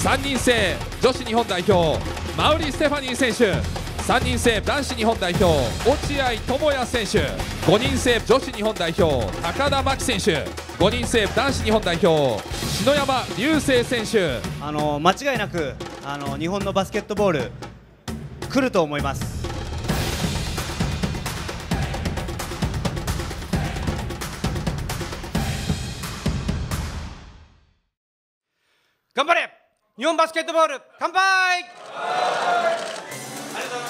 3人制女子日本代表マウリ・ステファニー選手3人制男子日本代表落合智也選手5人制女子日本代表高田真希選手5人制男子日本代表篠山竜星選手。あの間違いなくあの日本のバスケットボール来ると思います。頑張れ！日本バスケットボール乾杯ありがとう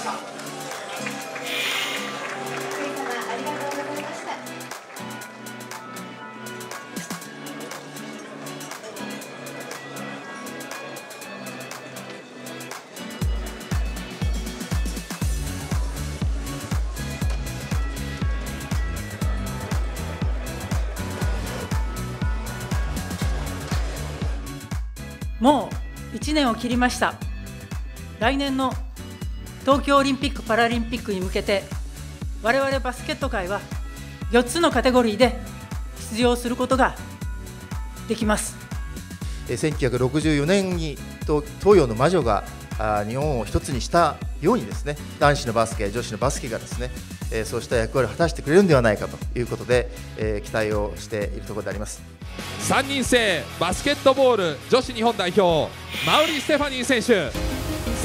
ございました。もう1年を切りました来年の東京オリンピック・パラリンピックに向けて我々バスケット界は4つのカテゴリーで出場することができます1964年に東洋の魔女が日本を一つにしたようにですね男子のバスケ女子のバスケがですね、そうした役割を果たしてくれるんではないかということで、期待をしているところであります。3人制バスケットボール女子日本代表マウリ・ステファニー選手。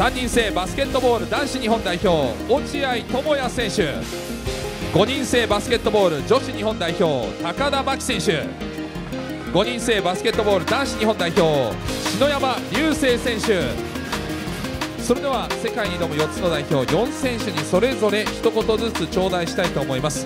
3人制バスケットボール男子日本代表落合智也選手。5人制バスケットボール女子日本代表高田真希選手。5人制バスケットボール男子日本代表篠山竜星選手。それでは世界に挑む4つの代表4選手にそれぞれ一言ずつ頂戴したいと思います。